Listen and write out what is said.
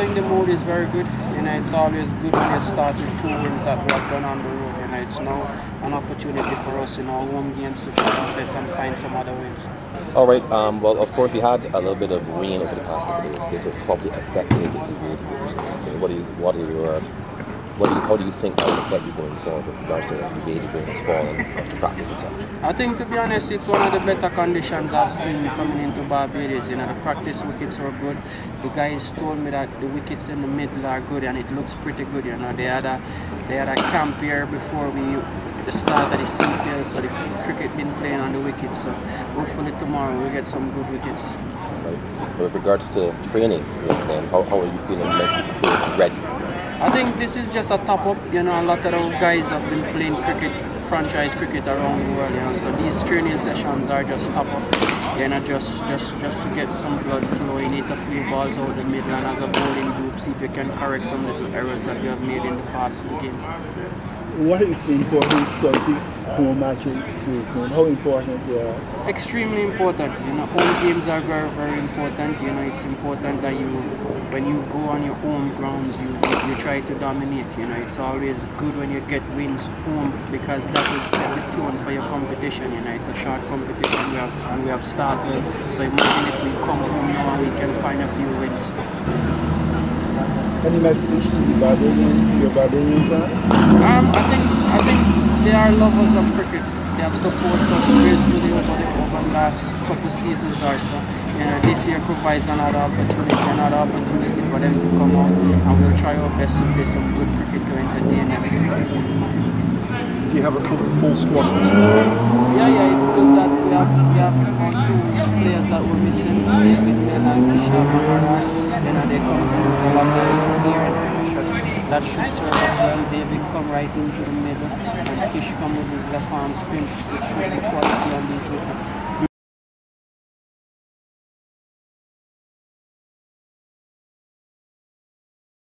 think the mood is very good. You know, it's always good when you start with two wins that we have done on the road. You know, it's now an opportunity for us in our home games to try best and find some other wins. All right. Um, well, of course, we had a little bit of rain over the past couple of days. This has probably affected. What do you, what are your what do you, how do you think that will affect you going forward with regards to the gauge of has fallen to practice and such? I think, to be honest, it's one of the better conditions I've seen coming into Barbados. You know, the practice wickets were good. The guys told me that the wickets in the middle are good and it looks pretty good. You know, they had a they had a camp here before we the start of the CPL, so the cricket been playing on the wickets. So hopefully tomorrow we'll get some good wickets. Right. With regards to training, how, how are you feeling mentally ready? I think this is just a top up. You know, a lot of our guys have been playing cricket, franchise cricket around the world. You know, so these training sessions are just top up. You know, just just just to get some blood flowing, hit a few balls out the middle, and as a bowling group, see if you can correct some little errors that you have made in the past few games what is the importance of these home matches to home? How important they are? Extremely important. You know, home games are very, very important. You know, it's important that you, when you go on your home grounds, you you try to dominate. You know, it's always good when you get wins home because that will set the tone for your competition. You know, it's a short competition. We have and we have started. So imagine if we come home now and we can find a few wins. Any message to the Barbadian, your Barbadian fans? Um, I think I think they are lovers of cricket. Have supported us gracefully over the, over the last couple seasons or so. Know, this year provides another opportunity, another opportunity for them to come out, and we'll try our best to play some good cricket to entertain them. Do you have a full, full squad for tomorrow? Yeah, yeah, it's good that we have we have about two players that were missing, David Bell and Keshav Maharaj. Know, they come with a lot of experience that should serve us well. David come right into the middle and Kish come with his left arm spin, which should be quality on these wickets.